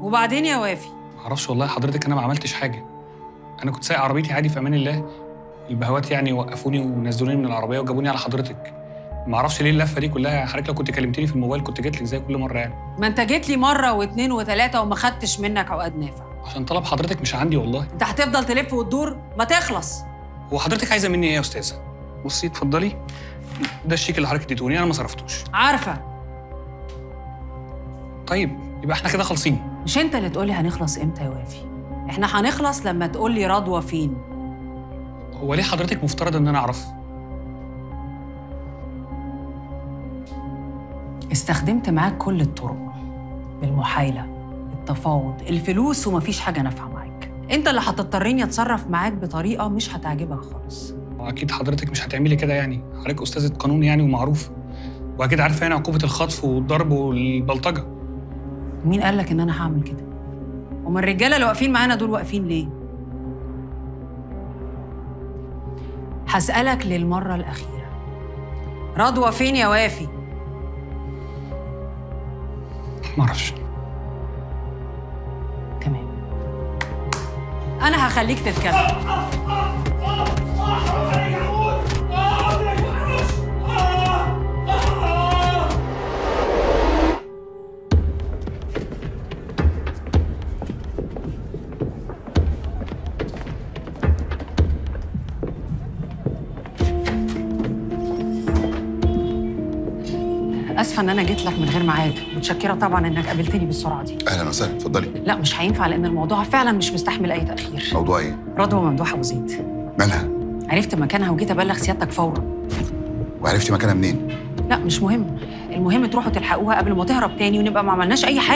وبعدين يا وافي؟ معرفش والله حضرتك أنا ما عملتش حاجة. أنا كنت سايق عربيتي عادي في أمان الله. البهوات يعني وقفوني ونزلوني من العربية وجابوني على حضرتك. ما أعرفش ليه اللفة دي كلها. حضرتك لو كنت كلمتني في الموبايل كنت جيت لك زي كل مرة يعني. ما أنت جيت لي مرة واثنين وثلاثه وما خدتش منك عقد نافع. عشان طلب حضرتك مش عندي والله. أنت هتفضل تلف وتدور؟ ما تخلص. هو حضرتك عايزة مني إيه يا أستاذة؟ بصي اتفضلي. ده الشيك اللي حضرتك اديتوني أنا ما صرفتوش. عارفة. طيب يبقى إحنا كده خالصين. مش انت اللي تقولي هنخلص إمتى يا وافي؟ إحنا هنخلص لما تقولي رضوى فين. هو ليه حضرتك مفترض إن أنا أعرف؟ استخدمت معاك كل الطرق بالمحايله التفاوض الفلوس ومفيش حاجة نافعة معاك. انت اللي هتضطريني أتصرف معاك بطريقة مش هتعجبك خالص. أكيد حضرتك مش هتعملي كده يعني. حضرتك أستاذة قانون يعني ومعروف. وأكيد عارفة يعني عقوبة الخطف والضرب والبلطجة. مين قال لك إن أنا هعمل كده؟ هما الرجالة اللي واقفين معانا دول واقفين ليه؟ هسألك للمرة الأخيرة. رضوى فين يا وافي؟ معرفش. تمام. أنا هخليك تتكلم. اسفه ان أنا جيت لك من غير ميعاد. متشكره طبعا إنك قابلتني بالسرعة دي. أهلا وسهلا اتفضلي. لا مش هينفع لأن الموضوع فعلا مش مستحمل أي تأخير. موضوع إيه؟ رضوى ممدوح أبو زيد. مالها عرفت مكانها وجيت أبلغ سيادتك فورا. وعرفتي مكانها منين؟ لا مش مهم. المهم تروحوا تلحقوها قبل ما تهرب تاني ونبقى ما عملناش أي حاجة.